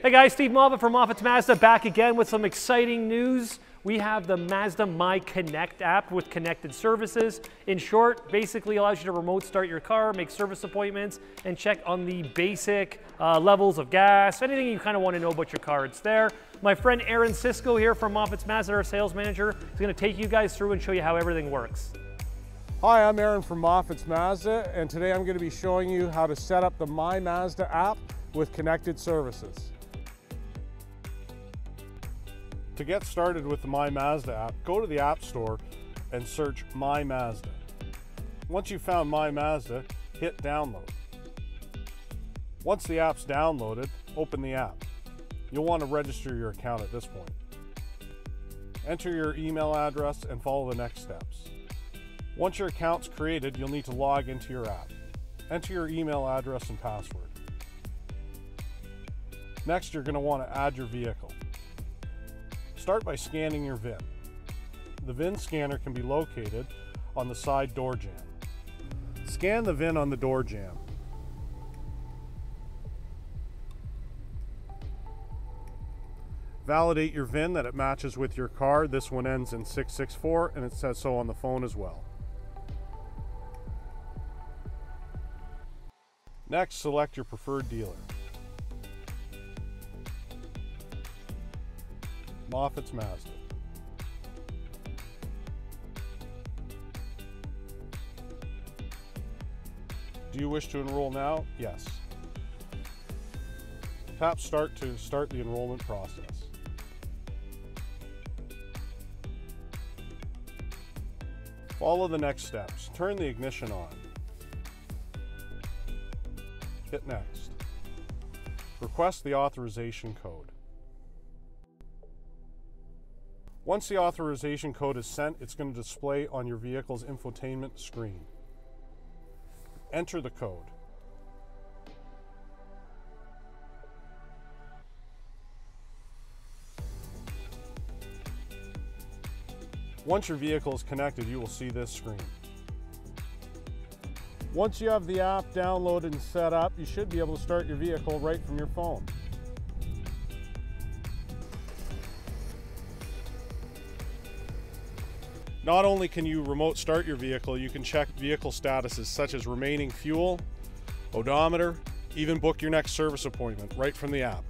Hey guys, Steve Moffatt from Moffatt's Mazda back again with some exciting news. We have the Mazda My Connect app with connected services. In short, basically allows you to remote start your car, make service appointments, and check on the basic uh, levels of gas, anything you kind of want to know about your car, it's there. My friend Aaron Cisco here from Moffatt's Mazda, our sales manager, is going to take you guys through and show you how everything works. Hi, I'm Aaron from Moffatt's Mazda, and today I'm going to be showing you how to set up the My Mazda app with connected services. To get started with the My Mazda app, go to the App Store and search My Mazda. Once you've found My Mazda, hit download. Once the app's downloaded, open the app. You'll want to register your account at this point. Enter your email address and follow the next steps. Once your account's created, you'll need to log into your app. Enter your email address and password. Next, you're going to want to add your vehicle. Start by scanning your VIN. The VIN scanner can be located on the side door jamb. Scan the VIN on the door jamb. Validate your VIN that it matches with your car. This one ends in 664 and it says so on the phone as well. Next, select your preferred dealer. Moffatt's Mazda. Do you wish to enroll now? Yes. Tap Start to start the enrollment process. Follow the next steps. Turn the ignition on. Hit Next. Request the authorization code. Once the authorization code is sent, it's going to display on your vehicle's infotainment screen. Enter the code. Once your vehicle is connected, you will see this screen. Once you have the app downloaded and set up, you should be able to start your vehicle right from your phone. Not only can you remote start your vehicle, you can check vehicle statuses such as remaining fuel, odometer, even book your next service appointment right from the app.